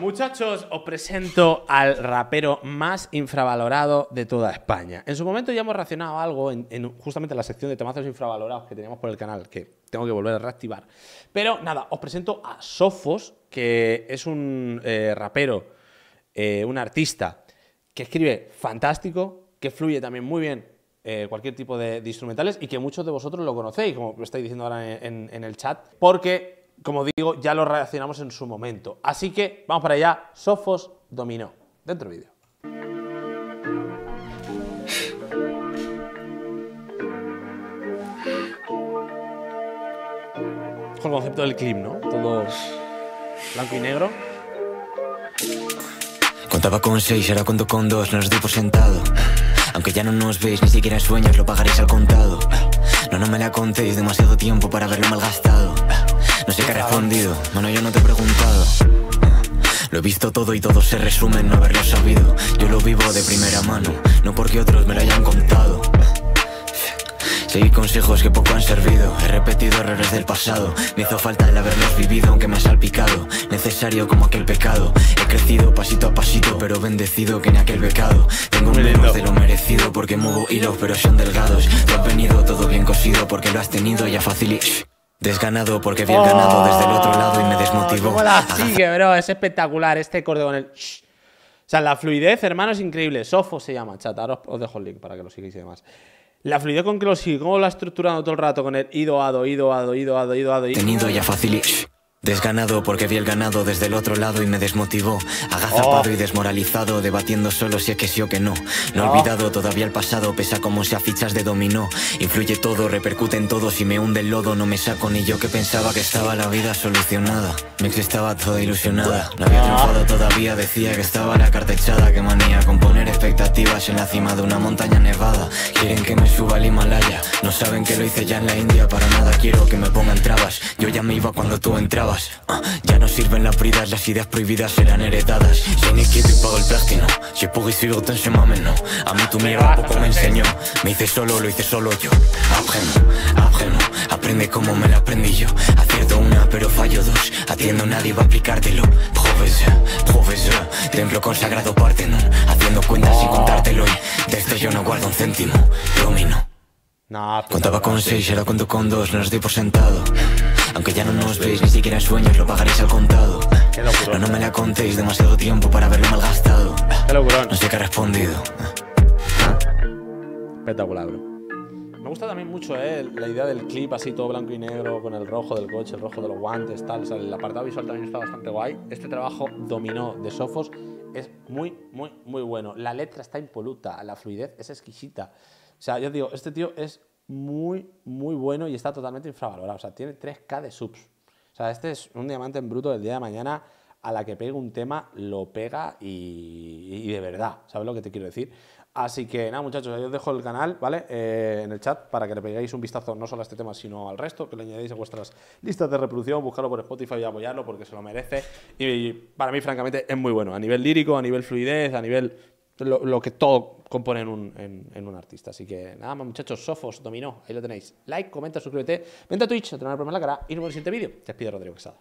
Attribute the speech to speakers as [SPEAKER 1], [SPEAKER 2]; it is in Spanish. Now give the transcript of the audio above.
[SPEAKER 1] Muchachos, os presento al rapero más infravalorado de toda España. En su momento ya hemos reaccionado a algo en, en justamente la sección de temazos infravalorados que teníamos por el canal, que tengo que volver a reactivar. Pero nada, os presento a Sofos, que es un eh, rapero, eh, un artista que escribe fantástico, que fluye también muy bien eh, cualquier tipo de, instrumentales y que muchos de vosotros lo conocéis, como lo estáis diciendo ahora en el chat, porque, como digo, ya lo reaccionamos en su momento. Así que vamos para allá, Sofos dominó. Dentro vídeo. Ojo el concepto del clip, ¿no? Todo blanco y negro.
[SPEAKER 2] Contaba con seis, ahora cuento con dos, no os doy por sentado. Aunque ya no nos veis, ni siquiera en sueños lo pagaréis al contado. No, no me la contéis, demasiado tiempo para haberlo malgastado. No sé qué ha respondido, bueno, yo no te he preguntado. Lo he visto todo y todo se resume en no haberlo sabido. Yo lo vivo de primera mano, no porque otros me lo hayan contado. Seguí consejos que poco han servido. He repetido errores del pasado. Me hizo falta el haberlos vivido, aunque me ha salpicado. Necesario como aquel pecado. He crecido pasito a pasito, pero bendecido que en aquel pecado. Tengo
[SPEAKER 1] lindo.
[SPEAKER 2] menos de lo merecido, porque muevo hilos, pero son delgados. Tú has venido todo bien cosido, porque lo has tenido ya fácil y. Desganado porque vi el ganado desde el otro lado y me desmotivó.
[SPEAKER 1] ¿Cómo la sigue, bro? Es espectacular este corte con el. shh. O sea, la fluidez, hermano, es increíble. Sofo se llama, chat. Ahora os, dejo el link para que lo sigáis y demás. La fluidez con que lo sigue, cómo lo ha estructurado todo el rato con el ido, ado, ido, ado, ido, ado, ido, ado. ido.
[SPEAKER 2] Tenido ya fácil Desganado porque vi el ganado desde el otro lado y me desmotivó. Agazapado y desmoralizado, debatiendo solo si es que sí o que no. No he olvidado todavía el pasado, pesa como si a fichas de dominó. Influye todo, repercute en todo. Si me hunde el lodo, no me saco ni yo que pensaba que estaba la vida solucionada. Mi ex estaba toda ilusionada. No había triunfado todavía, decía que estaba la carta echada. Que manía con poner expectativas en la cima de una montaña nevada. Quieren que me suba al Himalaya. No saben que lo hice ya en la India. Para nada quiero que me pongan trabas. Yo ya me iba cuando tú entrabas. Ah, ya no sirven las bridas, las ideas prohibidas serán heredadas. Soy ni quieto y pago el plastino. J'ai pour suivre ton chemin maintenant. A mí tu mierda poco me enseñó. Me hice solo, lo hice solo yo. Aprendo, aprendo, aprende como me la aprendí yo. Acierto una, pero fallo dos. Atiendo, nadie va a aplicártelo. Profesor, profesor, templo consagrado Partenon. Haciendo cuentas. Yo no guardo un céntimo. Domino.
[SPEAKER 1] No,
[SPEAKER 2] Contaba con seis, ahora cuento con dos, no os doy por sentado. Aunque ya no nos veis, ni siquiera en sueños lo pagaréis al contado. No, no me la contéis, demasiado tiempo para haberlo malgastado. No sé qué ha respondido.
[SPEAKER 1] Espectacular, bro. Me gusta también mucho eh, la idea del clip así todo blanco y negro con el rojo del coche, el rojo de los guantes, tal. O sea, el apartado visual también está bastante guay. Este trabajo dominó de Sofos es muy, muy, muy bueno. La letra está impoluta, la fluidez es exquisita. O sea, yo digo, este tío es muy, muy bueno y está totalmente infravalorado. O sea, tiene 3K de subs. O sea, este es un diamante en bruto del día de mañana. A la que pegue un tema, lo pega y, y de verdad. ¿Sabes lo que te quiero decir? Así que nada, muchachos, yo os dejo el canal, ¿vale? Eh, en el chat para que le peguéis un vistazo no solo a este tema, sino al resto, que le añadéis a vuestras listas de reproducción, buscarlo por Spotify y apoyarlo porque se lo merece. Y para mí, francamente, es muy bueno. A nivel lírico, a nivel fluidez, a nivel lo, que todo compone en un, un artista. Así que nada más, muchachos, Sofos, dominó, ahí lo tenéis. Like, comenta, suscríbete, vente a Twitch, a tener el problema en la cara y nos vemos en el siguiente vídeo. Te despido, Rodrigo Quesada.